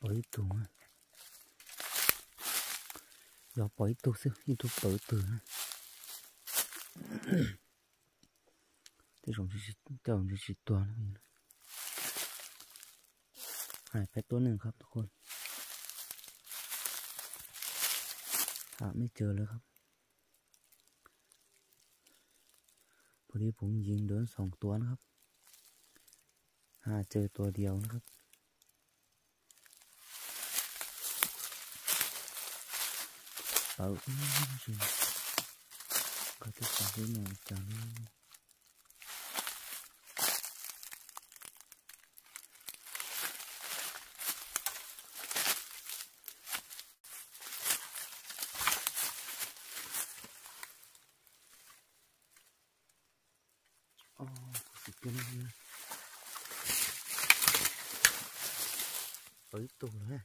ปล่อยตัวอย่าปล่อยตัวสิยิ่งตัวปล่อยตัวนะที่ผมจะเจ้าจะจิตตัวนะพี่หายไปตัวหนึ่งครับทุกคนหาไม่เจอเลยครับพอดีผมยิงโดนสองตัวนะครับหาเจอตัวเดียวนะครับ 買う。買って食べないとダメ。ああ、これいけないね。哎，懂了，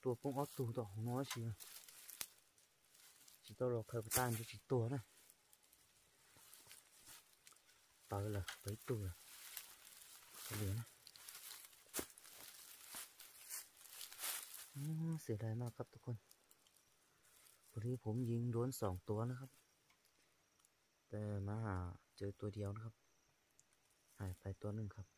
多帮我读的，我写。 ตัวปงออตัวต่อของน้อยสิ chỉ tôi là khởi tan cho chỉ tua này tới là tới tua cái lửa này เสียดายมากครับทุกคนพอดีผมยิงโดนสองตัวนะครับ แต่มาหาเจอตัวเดียวนะครับ หายไปตัวหนึ่งครับ